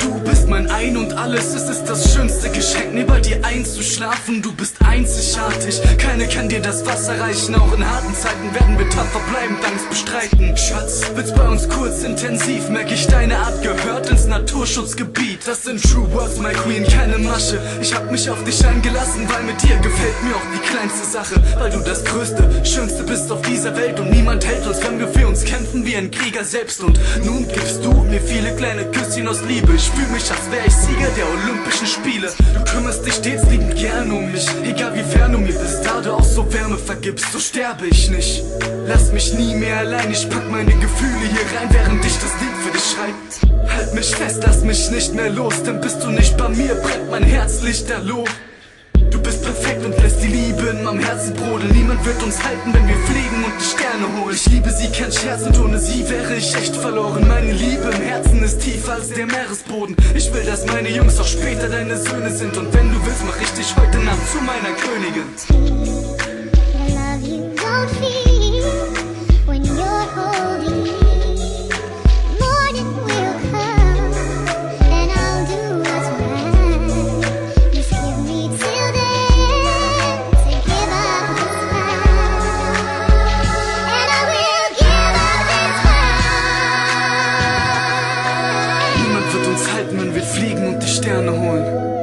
do mein und alles, es ist das schönste Geschenk, nie bei dir einzuschlafen, du bist einzigartig. Keine kann dir das Wasser reichen, auch in harten Zeiten werden wir tapfer bleiben, Angst bestreiten. Schatz, wird's bei uns kurz intensiv, merk ich deine Art gehört ins Naturschutzgebiet. Das sind True Words, my Queen, keine Masche. Ich hab mich auf dich eingelassen, weil mit dir gefällt mir auch die kleinste Sache, weil du das größte, schönste bist auf dieser Welt und niemand hält uns, wenn wir für uns kämpfen wie ein Krieger selbst. Und nun gibst du mir viele kleine Küsschen aus Liebe. Ich fühl mich, als wär ich Sieger der Olympischen Spiele. Du kümmerst dich stets liebend gern um mich, egal wie fern du mir bist. Da du auch so Wärme vergibst, so sterbe ich nicht. Lass mich nie mehr allein, ich pack meine Gefühle hier rein, während ich das Lied für dich schreib. Halt mich fest, lass mich nicht mehr los, denn bist du nicht bei mir, brennt mein Herz lichterloh. Perfekt und lässt die Liebe in meinem Herzen brodeln. Niemand wird uns halten, wenn wir fliegen und die Sterne holen. Ich liebe sie, kein Scherz und ohne sie wäre ich echt verloren. Meine Liebe im Herzen ist tiefer als der Meeresboden. Ich will, dass meine Jungs auch später deine Söhne sind. Und wenn du willst, mach ich dich heute Nacht zu meiner Königin. atmen, will fliegen und die Sterne holen.